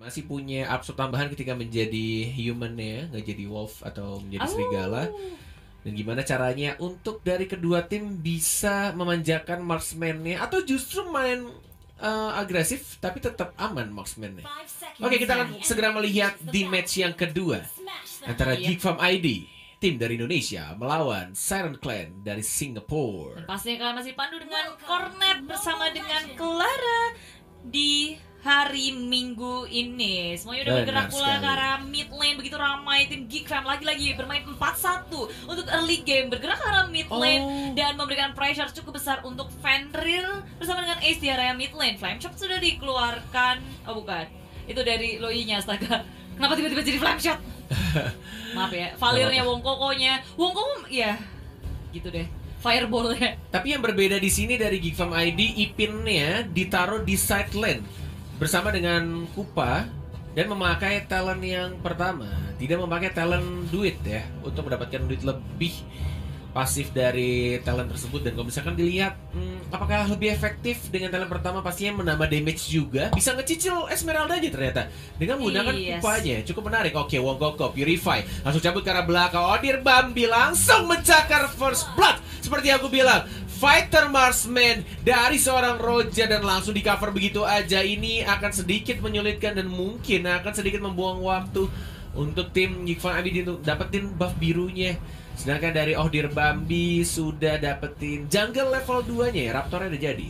masih punya absurd tambahan ketika menjadi human ya, nggak jadi wolf atau menjadi serigala. Dan gimana caranya untuk dari kedua tim bisa memanjakan marksman-nya atau justru main uh, agresif tapi tetap aman marksman-nya. Oke, kita akan segera melihat di match yang kedua antara. Geek Farm ID tim dari Indonesia melawan Siren Clan dari Singapura. Pastinya kalian masih pandu dengan Cornet bersama dengan Clara di hari Minggu ini. Semuanya udah bergerak pula ke arah mid lane begitu ramai tim Geek Fam lagi-lagi bermain 4-1 untuk early game bergerak ke arah mid lane Oh. dan memberikan pressure cukup besar untuk Fenrir bersama dengan Ace di area mid lane. Flame Shot sudah dikeluarkan. Oh bukan. Itu dari Loi-nya astaga. Kenapa tiba-tiba jadi Flame Shot? Maaf ya. Valirnya Wong Koko-nya. Wong Koko ya gitu deh. Fireball-nya. Tapi yang berbeda di sini dari Geek Farm ID, Ipinnya ditaruh di side lane bersama dengan Kupa dan memakai talent yang pertama, tidak memakai talent duit ya untuk mendapatkan duit lebih pasif dari talent tersebut. Dan kalau misalkan dilihat hmm, apakah lebih efektif dengan talent pertama? Pastinya menambah damage juga. Bisa ngecicil Esmeralda aja ternyata. Dengan menggunakan Yes. kupanya cukup menarik. Oke Wong Koko Purify. Langsung cabut ke arah belakang. Odir Bambi langsung mencakar first blood. Seperti aku bilang Fighter Marksman dari seorang Roja dan langsung di cover begitu aja ini akan sedikit menyulitkan dan mungkin akan sedikit membuang waktu untuk tim Yikvan Abidi untuk dapetin buff birunya. Sedangkan dari Ohdir Bambi sudah dapetin jungle level 2-nya ya, Raptornya udah jadi.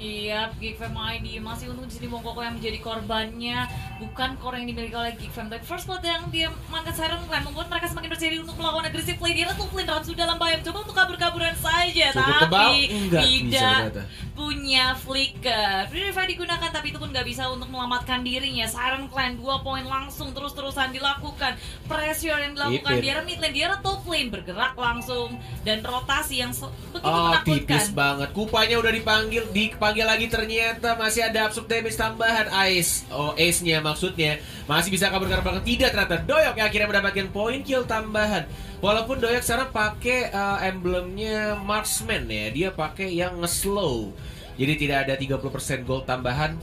Iya, Geek Fam ID masih untung di sini Wong Koko yang menjadi korbannya bukan core yang dimiliki oleh Geek Fam. Tapi first blood yang dia makan Siren Clan membuat mereka semakin bersedia untuk melawan agresif play. Dia tuh play Ramsu dalam bahaya mencoba untuk kabur-kaburan saja, Cukup tapi tebal? Enggak bisa tidak. Punya flicker. Purify digunakan tapi itu pun nggak bisa untuk menyelamatkan dirinya. Siren Clan dua poin langsung terus-terusan dilakukan. Pressure yang dilakukan di arah mid lane, di arah top lane bergerak langsung dan rotasi yang begitu Oh, menakutkan. tipis banget. Kupanya udah dipanggil, dipanggil lagi ternyata masih ada absorb damage tambahan. Ice, oh Ace-nya maksudnya masih bisa kabur ke arah belakang. Tidak ternyata Doyok yang akhirnya mendapatkan poin kill tambahan. Walaupun Doyok sekarang pakai uh, emblemnya marksman ya, dia pakai yang nge-slow. Jadi tidak ada 30% gold tambahan.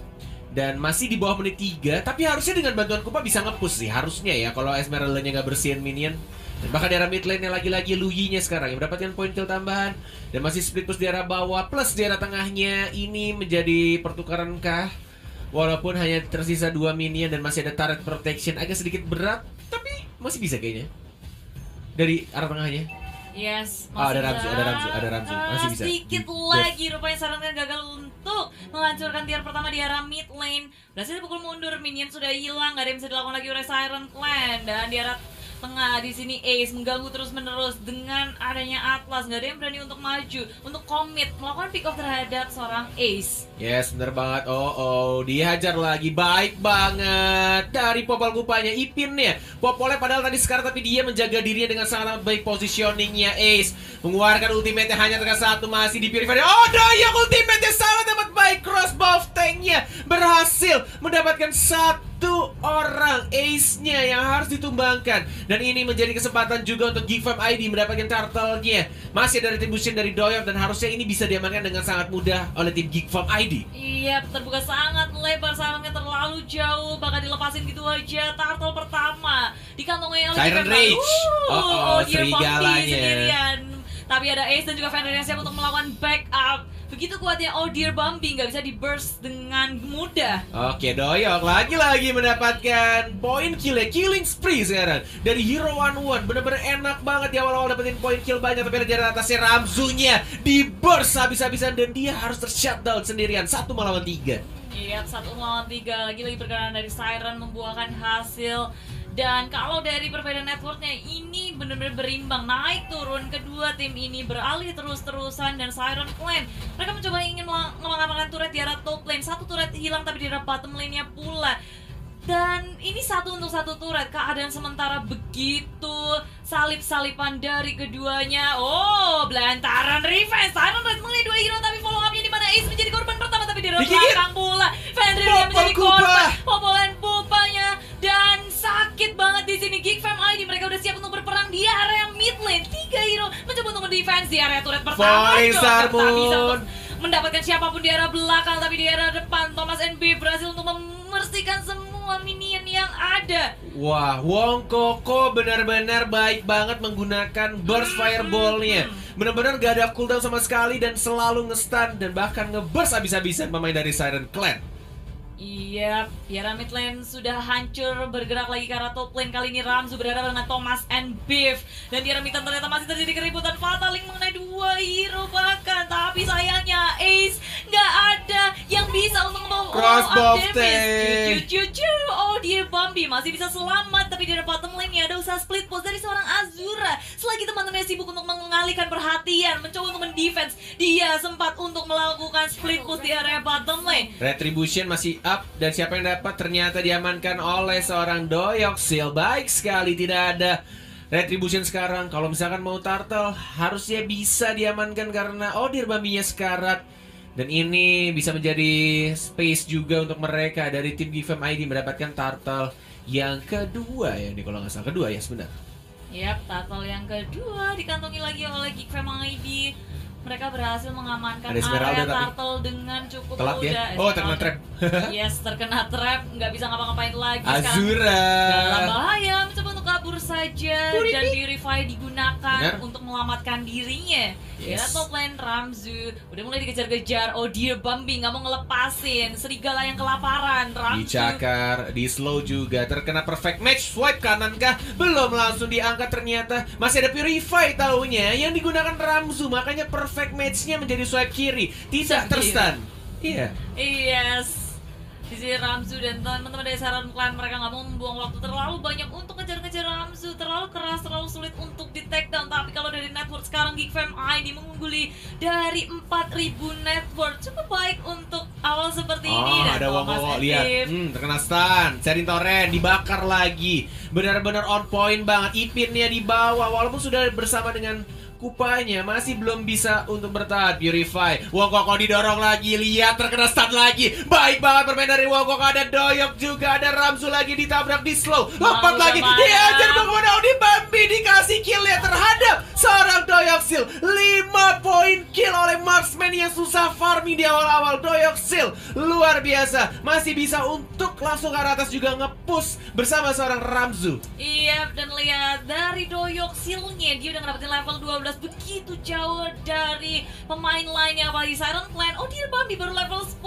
Dan masih di bawah menit 3 tapi harusnya dengan bantuan Kupa bisa nge-push sih harusnya ya kalau Esmeralda-nya nggak bersihin minion. Dan bahkan di arah mid lane lagi-lagi Luyi-nya sekarang yang mendapatkan poin kill tambahan. Dan masih split push di arah bawah plus di arah tengahnya ini menjadi pertukaran kah? Walaupun hanya tersisa dua minion dan masih ada turret protection agak sedikit berat tapi masih bisa kayaknya dari arah tengahnya Yes, Oh, ada masih Ramzu, ada Ramzu, ada Ramzu. Ah, Masih bisa. Sedikit Di- lagi rupanya sarankan gagal untuk menghancurkan tier pertama di arah mid lane. Berhasil dipukul mundur, minion sudah hilang, gak ada yang bisa dilakukan lagi oleh Siren Clan dan di arah tengah di sini Ace mengganggu terus menerus dengan adanya Atlas nggak ada yang berani untuk maju untuk komit melakukan pick off terhadap seorang Ace Yes, bener banget. Oh, oh, dihajar lagi. Baik banget. Dari Popol Kupanya, Ipinnya. Popolnya padahal tadi sekarang tapi dia menjaga dirinya dengan sangat baik positioningnya. Ace mengeluarkan ultimate hanya dengan satu masih di purify. Oh, Doyok ultimate sangat dapat baik. Crossbow tanknya berhasil mendapatkan satu orang ace-nya yang harus ditumbangkan. Dan ini menjadi kesempatan juga untuk Geek Fam ID mendapatkan turtle-nya. Masih ada retribution dari Doyok dan harusnya ini bisa diamankan dengan sangat mudah oleh tim Geek Fam ID. Iya, terbuka sangat lebar sarangnya terlalu jauh, bahkan dilepasin gitu aja. Turtle pertama dikantongnya oleh Siren. Rage. Uh, Oh, oh, dia serigalanya. Sendirian. Tapi ada Ace dan juga Fenrir yang siap untuk melakukan backup. Begitu kuatnya Oh Dear Bumpy nggak bisa di burst dengan mudah. Oke, Doyok lagi-lagi mendapatkan poin kill ya, killing spree sekarang dari Hero One One. Bener-bener enak banget di awal-awal dapetin poin kill banyak, tapi ada jarak atasnya Ramzunya di burst habis-habisan dan dia harus tershutdown sendirian satu melawan tiga. Iya, satu melawan tiga lagi lagi pergerakan dari Siren membuahkan hasil. Dan kalau dari perbedaan networknya ini benar-benar berimbang. Naik turun kedua tim ini beralih terus-terusan dan Siren Clan. Mereka mencoba ingin mengamankan turret di arah top lane. Satu turret hilang tapi di arah bottom lane-nya pula. Dan ini satu untuk satu turret keadaan sementara begitu salip-salipan dari keduanya. Oh belantaran revenge. Siren Red mengenai dua hero tapi follow up-nya di mana? Ace menjadi korban pertama tapi di arah belakang pula. Fenrir menjadi korban. Popolan pupanya sini Geek Fam ID mereka udah siap untuk berperang di area mid lane tiga hero mencoba untuk mendefense di area turret pertama Falling untuk mendapatkan siapa pun di arah belakang tapi di arah depan Thomas NB berhasil untuk membersihkan semua minion yang ada. Wah, Wong Koko benar-benar baik banget menggunakan burst fireball-nya. Benar-benar gak ada cooldown sama sekali dan selalu nge-stun dan bahkan nge-burst abis-abisan pemain dari Siren Clan. Iya, Piara mid lane sudah hancur bergerak lagi ke arah top lane. Kali ini Ramzu berhadapan dengan Thomas and Beef. Dan di arah mid lane ternyata masih terjadi keributan Fataling mengenai dua hero bahkan. Tapi sayangnya Ace nggak ada yang bisa untuk membawa Crossbow damage. Cucu cucu, oh dia Bambi masih bisa selamat tapi di bottom lane nya ada usaha split pose dari seorang Azura. Selagi teman-temannya sibuk untuk mengalihkan perhatian mencoba untuk mendefense dia sempat untuk melakukan split push di area bottom lane. Retribution masih up dan siapa yang dapat ternyata diamankan oleh seorang Doyoksil. Baik sekali tidak ada Retribution sekarang kalau misalkan mau turtle harusnya bisa diamankan karena Odir Bambinya sekarat dan ini bisa menjadi space juga untuk mereka dari tim Gifem ID mendapatkan turtle yang kedua ya ini kalau nggak salah kedua ya sebentar. Yap, tackle yang kedua dikantongi lagi oleh Fam ID. Mereka berhasil mengamankan Ada area tapi. turtle dengan cukup Telat mudah. ya? Oh terkena trap. yes, terkena trap, nggak bisa ngapa-ngapain lagi. Sekarang Azura. dalam bahaya, mencoba kabur saja Purify. dan Purify digunakan Benar. untuk menyelamatkan dirinya. Ya, Yes. top lane Ramzu udah mulai dikejar-kejar. Oh dear Bambi nggak mau ngelepasin. Serigala yang kelaparan. Ramzu Dicakar, di slow juga terkena perfect match swipe kanan kah belum langsung diangkat ternyata masih ada purify taunya yang digunakan Ramzu makanya perfect matchnya menjadi swipe kiri tidak terstun iya Yes. Di sini Ramzu dan teman-teman dari Saran Clan mereka nggak mau membuang waktu terlalu banyak untuk ngejar-ngejar Ramzu terlalu keras terlalu sulit untuk di take down tapi kalau dari network sekarang Geek Fam ID mengungguli dari 4000 network cukup baik untuk awal seperti ini Oh, dan ada Thomas Womo and lihat. Hmm, terkena stun. Serin Torrent dibakar lagi. Benar-benar on point banget. Ipinnya di bawah walaupun sudah bersama dengan Kupanya masih belum bisa untuk bertahan. Purify. Wong Koko didorong lagi. Lihat terkena stun lagi. Baik banget permain dari Wong Koko Ada Doyok juga. Ada Ramzu lagi ditabrak di slow. Lompat lagi? Diajar Bang di Bambi Dikasih kill ya terhadap Seorang Doyok Sil 5 poin kill oleh marksman yang susah farming di awal-awal Doyok Sil Luar biasa Masih bisa untuk langsung ke arah atas juga nge-push Bersama seorang Ramzu Iya dan lihat dari doyok silnya dia udah ngedapetin level 12 begitu jauh dari pemain lainnya apalagi Siren Clan. Oh dia Bambi baru level 10.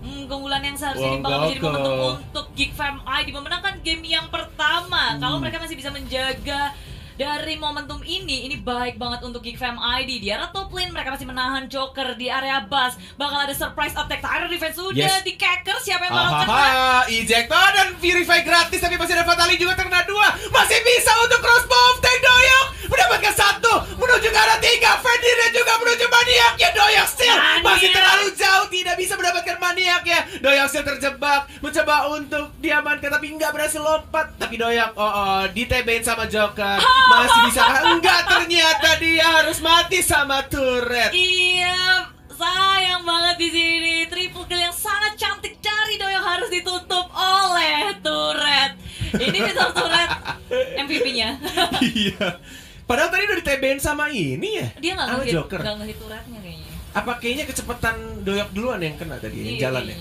Hmm, keunggulan yang seharusnya bakal menjadi momentum untuk Geek Fam ID memenangkan game yang pertama. Kalau mereka masih bisa menjaga dari momentum ini, ini baik banget untuk Geek Fam ID. Di arah top lane mereka masih menahan Joker di area bus. Bakal ada surprise attack. Tyler defense sudah Yes. di Kaker. Siapa yang bakal kena? Ejector dan Purify gratis tapi masih ada Fatali juga terkena dua Masih bisa Doyok still terjebak. Mencoba untuk diamankan Tapi nggak berhasil lompat. Tapi Doyok oh, oh ditebein sama Joker. Masih bisa. Enggak ternyata dia harus mati sama turret Iya, sayang banget di sini. Triple kill yang sangat cantik. Dari Doyok harus ditutup oleh turret. Ini fitur turret MVP-nya. Iya. Padahal tadi udah ditebein sama ini ya? Dia nggak ngehit, Joker. nggak ngehit turretnya kayaknya. Apa kayaknya kecepatan doyok duluan yang kena tadi yang Iya, jalan ya?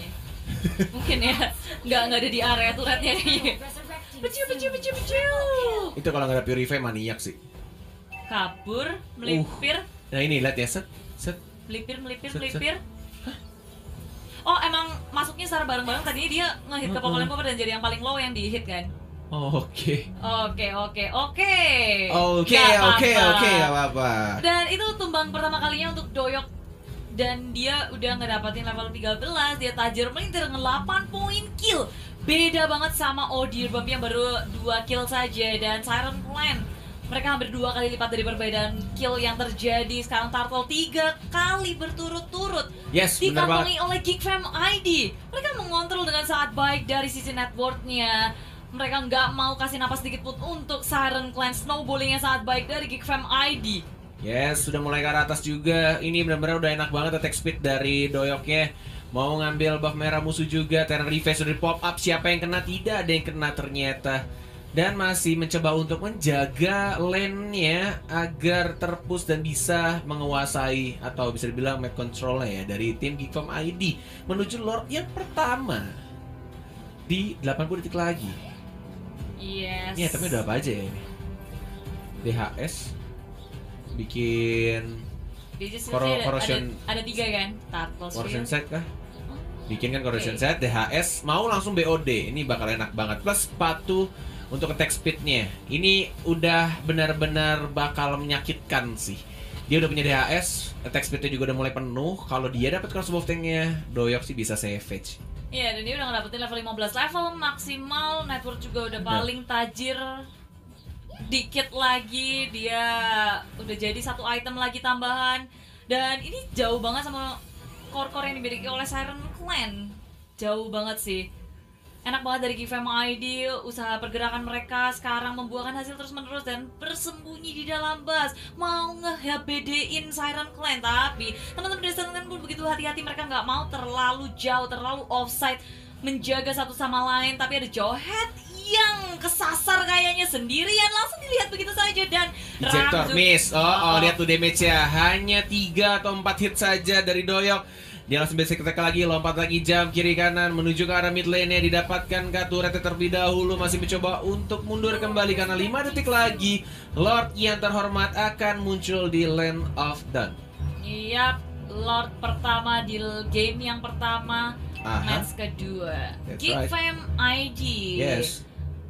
Mungkin ya, nggak nggak ada di area turretnya kayaknya. Peciu, peciu, peciu, peciu. Itu kalau nggak ada purify maniak sih. Kabur, melipir, Nah ini lihat ya set set. melipir, melipir, Set, set. melipir. Oh emang masuknya secara bareng-bareng tadinya dia ngehit ke. Pokolin Popper dan jadi yang paling low yang di hit kan? Oke. Oke oke oke. Oke oke oke apa-apa. Dan itu tumbang pertama kalinya untuk Doyok dan dia udah ngedapatin level 13 dia tajir melintir dengan 8 poin kill beda banget sama Odir Bump yang baru 2 kill saja dan Siren Clan mereka hampir dua kali lipat dari perbedaan kill yang terjadi sekarang Turtle tiga kali berturut-turut Yes dikantongi oleh Geek Fam ID. Mereka mengontrol dengan sangat baik dari sisi networknya. Mereka nggak mau kasih napas sedikit pun untuk Siren Clan snowballing yang sangat baik dari Geek Fam ID. Yes sudah mulai ke arah atas juga. Ini benar-benar udah enak banget attack speed dari doyoknya. Mau ngambil buff merah musuh juga. Terran Revive sudah di pop up. Siapa yang kena? Tidak ada yang kena ternyata. dan masih mencoba untuk menjaga lane-nya agar terpush dan bisa menguasai atau bisa dibilang map control ya dari tim Geek Farm ID menuju Lord yang pertama di 80 detik lagi. Yes. Ini itemnya udah apa aja ya ini? DHS bikin Dia just Cor- ada, corrosion- ada, ada tiga kan? Turtle corrosion Shield. set kah? Bikin kan corrosion Oke. set, DHS, mau langsung BOD. Ini bakal enak banget. Plus sepatu untuk attack speednya. Ini udah benar-benar bakal menyakitkan sih. Dia udah punya DHS, attack speednya juga udah mulai penuh. Kalau dia dapat crossbow tanknya, Doyok sih bisa savage. Iya, dan dia udah ngedapetin level 15 level maksimal, network juga udah paling tajir. Dikit lagi dia udah jadi satu item lagi tambahan. Dan ini jauh banget sama core-core yang dimiliki oleh Siren Clan. Jauh banget sih. Enak banget dari Gifem ID, usaha pergerakan mereka sekarang membuahkan hasil terus-menerus dan bersembunyi di dalam bus. Mau nge-HBD-in Siren Clan, tapi teman-teman dari Siren Clan pun begitu hati-hati mereka nggak mau terlalu jauh, terlalu offside menjaga satu sama lain, tapi ada Jawhead yang kesasar kayaknya sendirian langsung dilihat begitu saja dan Ejector miss. Oh, oh, Oh. lihat tuh damage-nya. Hanya 3 atau 4 hit saja dari Doyok. Dia langsung basic attack lagi, lompat lagi jam kiri kanan menuju ke arah mid lane-nya didapatkan Katurete terlebih dahulu masih mencoba untuk mundur kembali karena 5 detik lagi Lord yang terhormat akan muncul di Land of Dawn. Iya, Lord pertama di game yang pertama, Aha. match kedua. That's Geek right. Fam ID. Yes.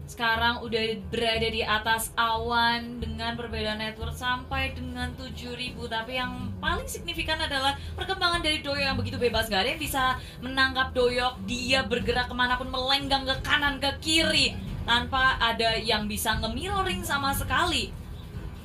Sekarang udah berada di atas awan dengan perbedaan network sampai dengan 7000 Tapi yang paling signifikan adalah perkembangan dari Doyok yang begitu bebas. Gak ada yang bisa menangkap Doyok Dia bergerak ke mana pun melenggang ke kanan ke kiri Tanpa ada yang bisa nge-mirroring sama sekali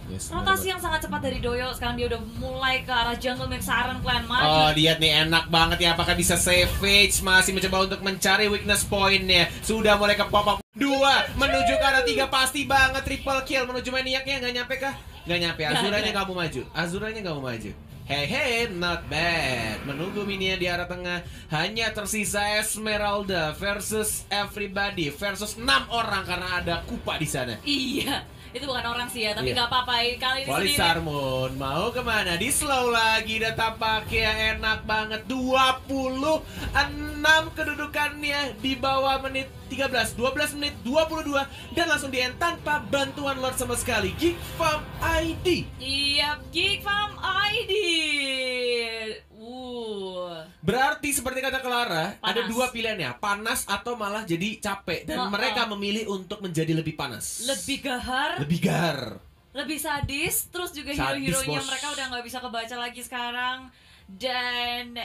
Yes, Rotasi yang sangat cepat dari Doyo sekarang dia udah mulai ke arah jungle mix Siren Clan maju. Oh, lihat nih enak banget ya apakah bisa savage masih mencoba untuk mencari weakness point-nya. Sudah mulai ke pop up dua menuju ke arah tiga pasti banget triple kill menuju maniaknya nggak nyampe kah? Nggak nyampe. Azuranya Nggak. kamu maju. Azuranya kamu maju. Hey hey, not bad. Menunggu mininya di arah tengah hanya tersisa Esmeralda versus everybody versus 6 orang karena ada Kupa di sana. Iya, itu bukan orang sih ya, tapi Iya. nggak apa-apa kali ini Wali. Sarmon mau ke mana? Di slow lagi dan tampaknya enak banget 26 kedudukannya di bawah menit 13 12 menit 22 dan langsung di end tanpa bantuan Lord sama sekali Geek Farm ID Iya, Geek Farm ID. Berarti seperti kata Clara Panas. ada dua pilihannya panas atau malah jadi capek dan Oh, mereka oh. memilih untuk menjadi lebih panas Lebih gahar, lebih gar lebih sadis, terus juga hero-heronya mereka udah nggak bisa kebaca lagi sekarang. Dan